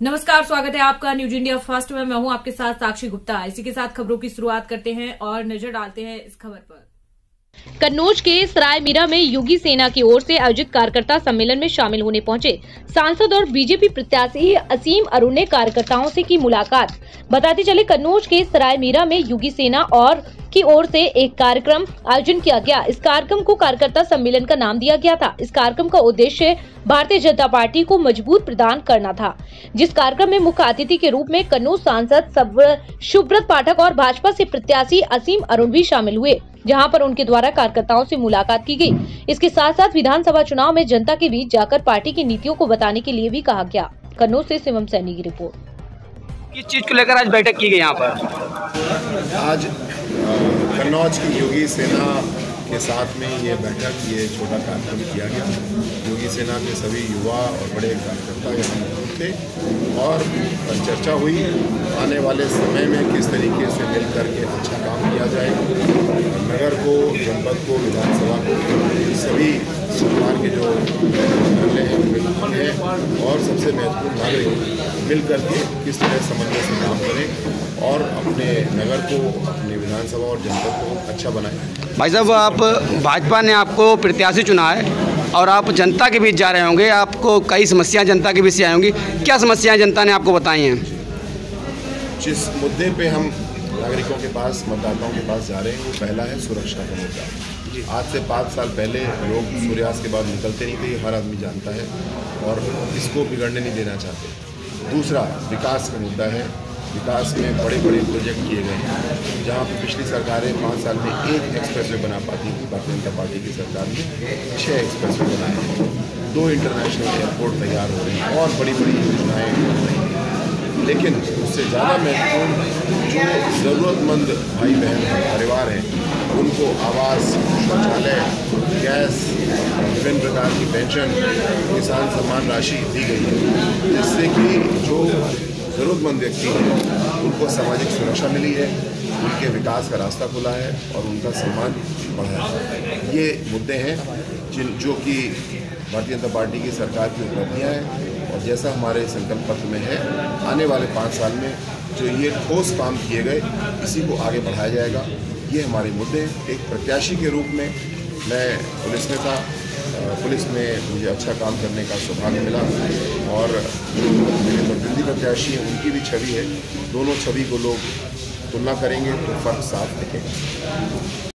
नमस्कार, स्वागत है आपका न्यूज़ इंडिया फ़र्स्ट में। मैं हूँ आपके साथ साक्षी गुप्ता। इसी के साथ खबरों की शुरुआत करते हैं और नज़र डालते हैं इस खबर पर। कन्नौज के सराय मीरा में योगी सेना की ओर से आयोजित कार्यकर्ता सम्मेलन में शामिल होने पहुँचे सांसद और बीजेपी प्रत्याशी असीम अरुण ने कार्यकर्ताओं से की मुलाकात। बताते चले, कन्नौज के सराय मीरा में योगी सेना और की ओर से एक कार्यक्रम आयोजन किया गया। इस कार्यक्रम को कार्यकर्ता सम्मेलन का नाम दिया गया था। इस कार्यक्रम का उद्देश्य भारतीय जनता पार्टी को मज़बूत प्रदान करना था। जिस कार्यक्रम में मुख्य अतिथि के रूप में कन्नौज सांसद सुब्रत पाठक और भाजपा से प्रत्याशी असीम अरुण भी शामिल हुए। जहाँ पर उनके द्वारा कार्यकर्ताओं से मुलाकात की गई। इसके साथ साथ विधानसभा चुनाव में जनता के बीच जाकर पार्टी की नीतियों को बताने के लिए भी कहा गया। कन्नौज से शिवम सैनी की रिपोर्ट। किस चीज़ को लेकर आज बैठक की गई यहाँ पर? आज कन्नौज की योगी सेना के साथ में ये बैठक ये छोटा कार्यक्रम किया गया। योगी सेना के सभी युवा और बड़े कार्यकर्ता यहाँ मौजूद थे और चर्चा हुई। आने वाले समय में किस तरीके से मिल करके अच्छा काम किया जाए नगर को जनपद को विधानसभा को सभी सरकार के जो हैं और सबसे महत्वपूर्ण नागरिक मिल करके किस तरह समन्वय से काम करें और अपने नगर को अपने विधानसभा और जनपद को अच्छा बनाएँ। भाई साहब आप भाजपा ने आपको प्रत्याशी चुना है और आप जनता के बीच जा रहे होंगे। आपको कई समस्याएँ जनता के बीच से आई होंगी। क्या समस्याएँ जनता ने आपको बताई हैं? जिस मुद्दे पे हम नागरिकों के पास मतदाताओं के पास जा रहे हैं वो पहला है सुरक्षा का मुद्दा। आज से पाँच साल पहले लोग सूर्यास्त के बाद निकलते नहीं थे हर आदमी जानता है और इसको बिगड़ने नहीं देना चाहते। दूसरा विकास का मुद्दा है। विकास में बड़े बड़े प्रोजेक्ट किए गए हैं जहाँ पर पिछली सरकारें पाँच साल में एक एक्सप्रेस वे बना पाती थी भारतीय जनता पार्टी की सरकार ने छः एक्सप्रेस वे बनाए दो इंटरनेशनल एयरपोर्ट तैयार हो रहे हैं और बड़ी बड़ी योजनाएँ लेकिन उससे ज़्यादा महत्वपूर्ण जो ज़रूरतमंद भाई बहन, परिवार हैं, उनको आवास, शौचालय, गैस, विभिन्न प्रकार की पेंशन, किसान सम्मान राशि दी गई है। जिससे कि जो ज़रूरतमंद व्यक्ति हैं, उनको सामाजिक सुरक्षा मिली है, उनके विकास का रास्ता खुला है और उनका सम्मान बढ़ा है। ये मुद्दे हैं जिन जो कि भारतीय जनता पार्टी की सरकार की उपलब्धियाँ हैं और जैसा हमारे संकल्प पत्र में है, आने वाले पाँच साल में जो ये ठोस काम किए गए, इसी को आगे बढ़ाया जाएगा। ये हमारे मुद्दे एक प्रत्याशी के रूप में मैं पुलिस में था पुलिस में मुझे अच्छा काम करने का सौभाग्य मिला और जो मेरे प्रतिनिधि प्रत्याशी हैं, उनकी भी छवि है। दोनों छवि को लोग तुलना करेंगे तो फ़र्क साफ़ दिखेगा।